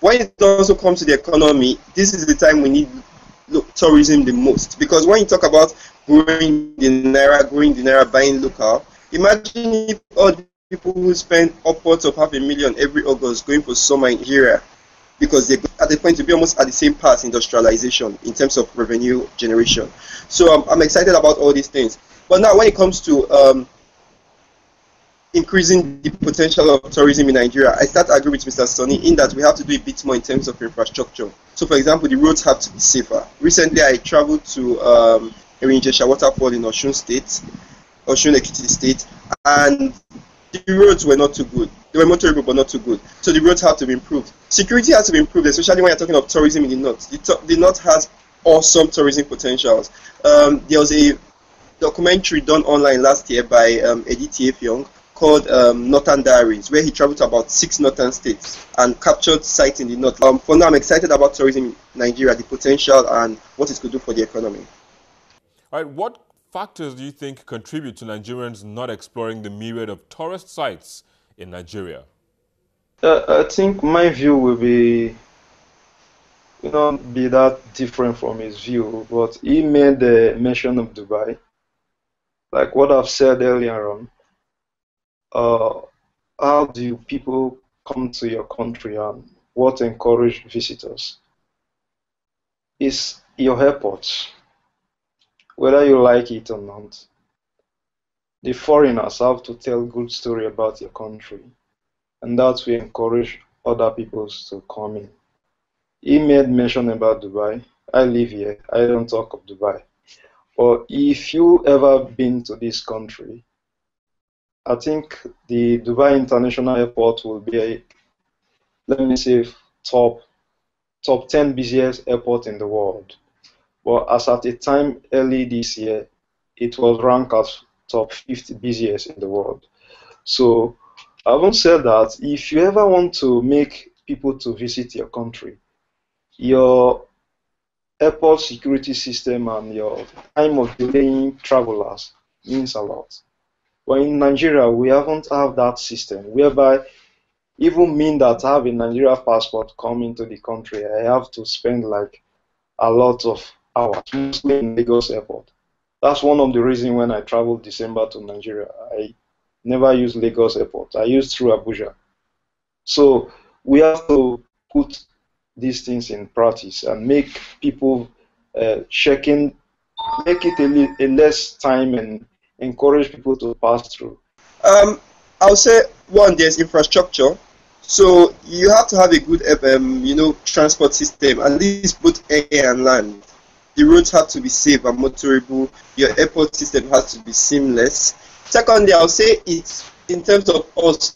when it also comes to the economy, this is the time we need tourism the most because when you talk about growing the naira, growing the naira, buying local, imagine if all the people who spend upwards of half a million every August going for summer in Nigeria because they're at the point to be almost at the same path industrialization in terms of revenue generation. So um, I'm excited about all these things. But now when it comes to um, increasing the potential of tourism in Nigeria, I start agree with Mr. Sonny in that we have to do a bit more in terms of infrastructure. So, for example, the roads have to be safer. Recently, I traveled to um, Erin-Ijesha Waterfall in Osun State, Osun Ekiti State, and the roads were not too good. They were motorable, but not too good. So the roads have to be improved. Security has to be improved, especially when you're talking of tourism in the north. The, the north has awesome tourism potentials. Um, there was a documentary done online last year by um, Eddie Young called um, Northern Diaries, where he traveled to about six northern states and captured sites in the north. Um, for now, I'm excited about tourism in Nigeria, the potential and what it could do for the economy. All right, what factors do you think contribute to Nigerians not exploring the myriad of tourist sites in Nigeria? Uh, I think my view will be you know, be that different from his view, but he made the mention of Dubai. Like what I've said earlier on, Uh, how do people come to your country and what encourage visitors? Is your airports, whether you like it or not. The foreigners have to tell good story about your country, and that will encourage other people to come in. He made mention about Dubai. I live here. I don't talk of Dubai. But if you ever been to this country, I think the Dubai International Airport will be a, let me say, top top 10 busiest airport in the world. But as at the time early this year, it was ranked as top 50 busiest in the world. So having said that, if you ever want to make people to visit your country, your airport security system and your time of delaying travelers means a lot. But in Nigeria, we haven't have that system whereby even me that have a Nigeria passport come into the country, I have to spend like a lot of hours, mostly in Lagos airport. That's one of the reasons when I traveled December to Nigeria, I never use Lagos airport. I use through Abuja. So we have to put these things in practice and make people uh, checking, make it a, a less time and encourage people to pass through? Um, I'll say one, there's infrastructure. So you have to have a good, um, you know, transport system, at least both air and land. The roads have to be safe and motorable. Your airport system has to be seamless. Secondly, I'll say it's in terms of us.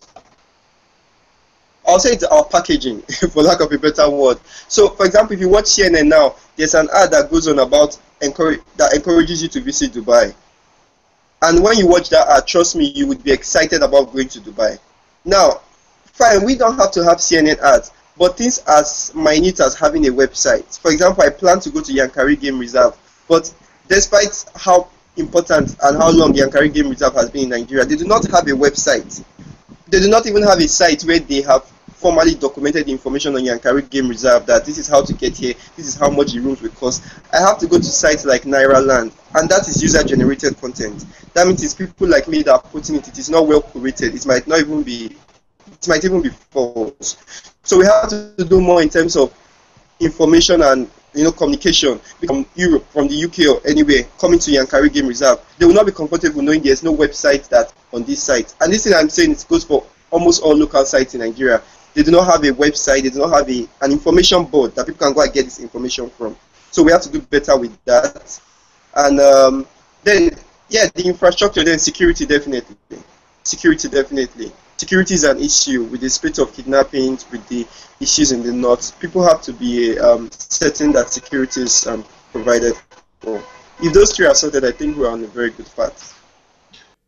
I'll say it's our packaging, for lack of a better word. So, for example, if you watch CNN now, there's an ad that goes on about encourage that encourages you to visit Dubai. And when you watch that ad, trust me, you would be excited about going to Dubai. Now, fine, we don't have to have CNN ads, but things as minute as having a website. For example, I plan to go to Yankari Game Reserve, but despite how important and how long Yankari Game Reserve has been in Nigeria, they do not have a website. They do not even have a site where they have formally documented information on Yankari Game Reserve that this is how to get here, this is how much the rooms will cost. I have to go to sites like Nairaland, and that is user generated content. That means it's people like me that are putting it, it is not well curated, it might not even be it might even be false. So we have to do more in terms of information and you know communication from Europe, from the UK or anywhere coming to Yankari Game Reserve. They will not be comfortable knowing there's no website that on this site. And this thing I'm saying it goes for almost all local sites in Nigeria. They do not have a website. They do not have a, an information board that people can go and get this information from. So we have to do better with that. And um, then, yeah, the infrastructure, then security definitely. Security definitely. Security is an issue with the spate of kidnappings, with the issues in the north. People have to be um, certain that security is um, provided for. If those three are sorted, I think we're on a very good path.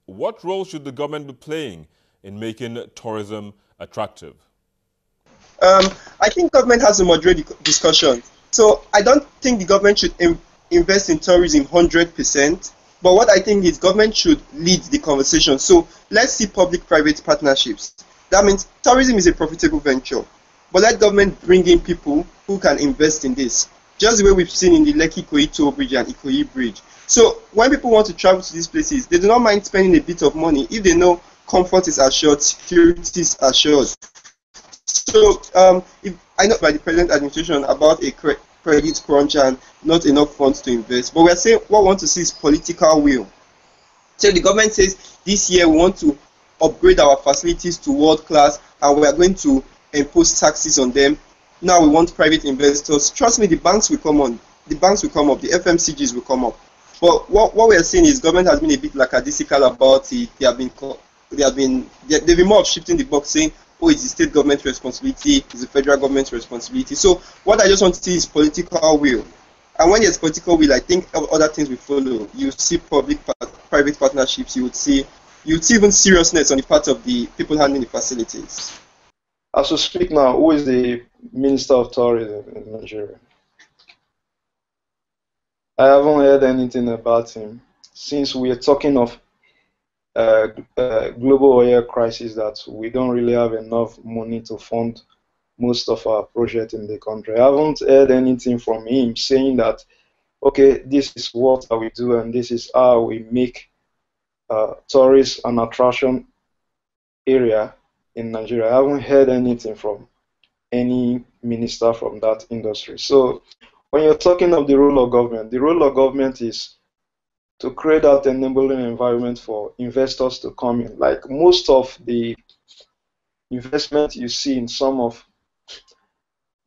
What role should the government be playing in making tourism attractive? Um, I think government has to moderate discussion. So I don't think the government should invest in tourism 100%. But what I think is government should lead the conversation. So let's see public-private partnerships. That means tourism is a profitable venture. but let government bring in people who can invest in this. Just the way we've seen in the Lekki-Ikoyi Bridge and Ikoyi Bridge. So when people want to travel to these places, they do not mind spending a bit of money if they know comfort is assured, security is assured. So um, if, I know by the present administration about a credit crunch and not enough funds to invest, but we're saying what we want to see is political will. So the government says this year we want to upgrade our facilities to world class and we are going to impose taxes on them. Now we want private investors. Trust me, the banks will come on. The banks will come up. The FMCGs will come up. But what, what we are seeing is government has been a bit lackadaisical about it. They have been they have been they, they've been more of shifting the box, saying, "Oh, it's the state government's responsibility, it's the federal government's responsibility." So what I just want to see is political will. And when there's political will, I think other things will follow. You see public private partnerships. You would see you would see even seriousness on the part of the people handling the facilities. As we speak now, who is the Minister of Tourism in Nigeria? I haven't heard anything about him since we are talking of uh, uh, global oil crisis that we don't really have enough money to fund most of our projects in the country. I haven't heard anything from him saying that, okay, this is what we do and this is how we make uh, tourist and attraction area in Nigeria. I haven't heard anything from any minister from that industry. So when you're talking of the role of government, the role of government is to create that enabling environment for investors to come in. Like most of the investment you see in some of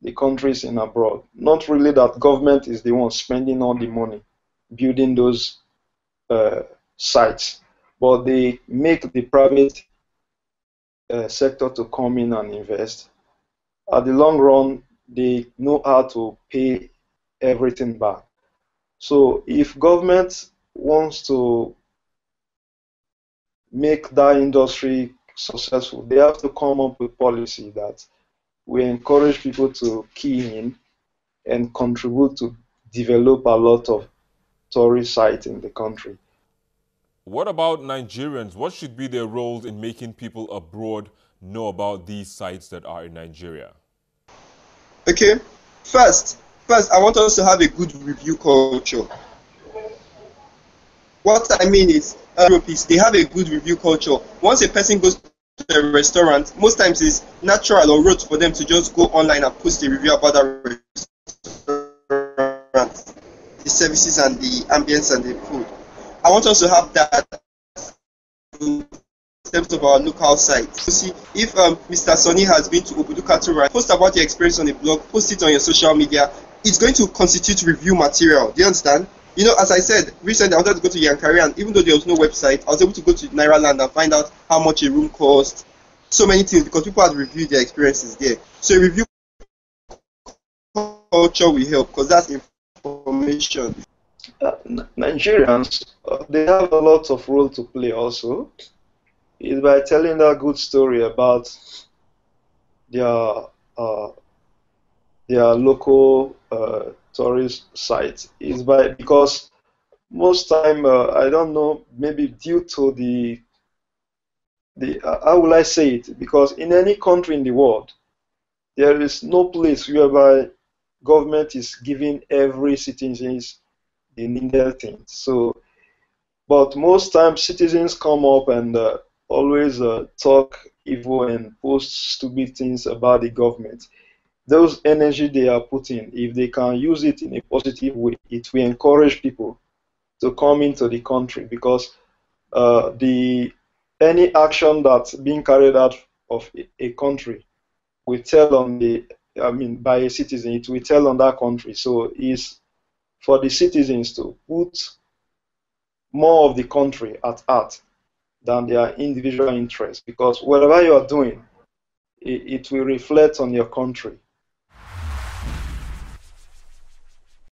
the countries in abroad, not really that government is the one spending all the money building those uh, sites, but they make the private uh, sector to come in and invest. At the long run, they know how to pay everything back. So if government wants to make that industry successful, they have to come up with policy that we encourage people to key in and contribute to develop a lot of tourist sites in the country. What about Nigerians? What should be their roles in making people abroad know about these sites that are in Nigeria? Okay, first, First, I want us to have a good review culture. What I mean is, uh, they have a good review culture. Once a person goes to a restaurant, most times it's natural or rote for them to just go online and post a review about that restaurant, the services and the ambience and the food. I want us to have that in terms of our local sites. You see, if um, Mr. Sonny has been to Obudu Cattle post about your experience on a blog, post it on your social media, it's going to constitute review material. Do you understand? You know, as I said, recently I wanted to go to Yankari, and even though there was no website, I was able to go to Nairaland and find out how much a room cost, so many things, because people had reviewed their experiences there. So review culture will help, because that's information. Uh, Nigerians, uh, they have a lot of role to play also. Is by telling a good story about their uh, their local uh, tourist sites is by because most time uh, I don't know maybe due to the the uh, how will I say it? Because in any country in the world there is no place whereby government is giving every citizens the needed things. So but most times citizens come up and uh, always uh, talk evil and post stupid things about the government those energy they are putting, if they can use it in a positive way, it will encourage people to come into the country. Because uh, the any action that's being carried out of a, a, country will tell on the I mean by a citizen it will tell on that country. So it's for the citizens to put more of the country at heart than their individual interests. Because whatever you are doing it, it will reflect on your country